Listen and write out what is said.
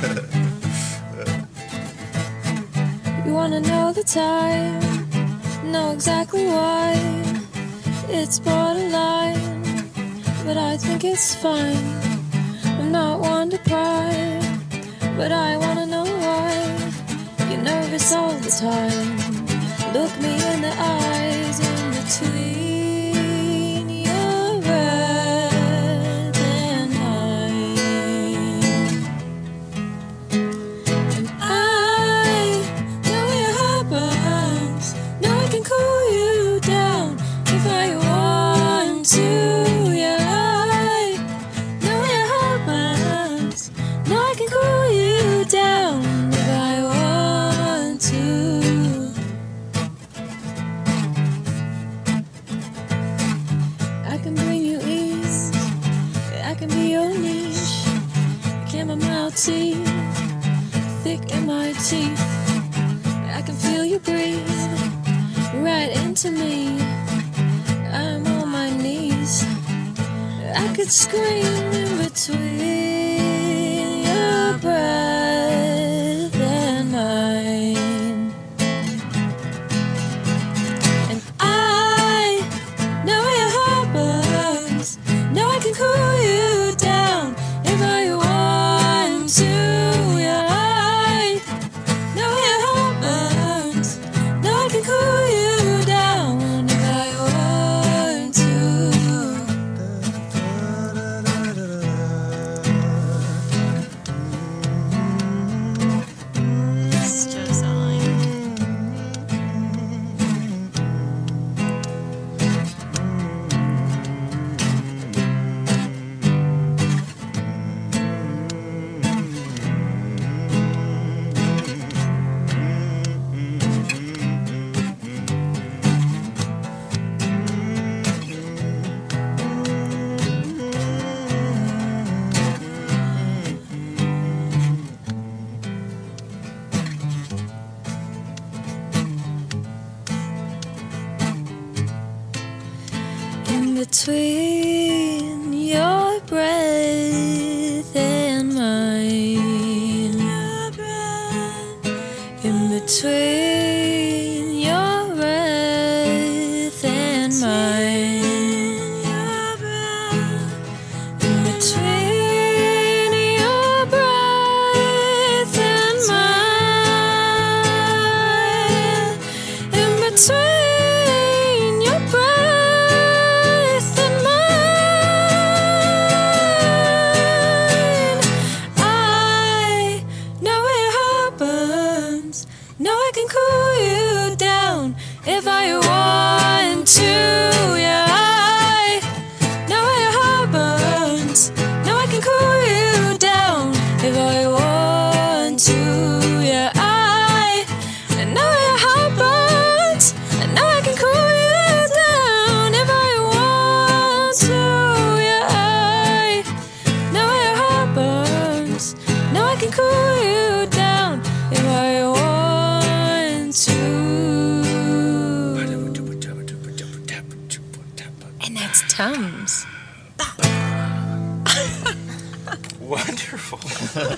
You wanna know the time, know exactly why. It's borderline, but I think it's fine. I'm not one to pry, but I wanna know why. You're nervous all the time. Look me in the eyes in between tea thick in my teeth. I can feel you breathe right into me. I'm on my knees. I could scream in between between your breath and mine. In between if I want to. Yeah, I know your heart burns. Know I can cool you down if I want to. Yeah, I, know your heart burns. I know I can cool you down if I want to. Yeah, I know your heart burns. Know I can cool you that's Tums. Wonderful.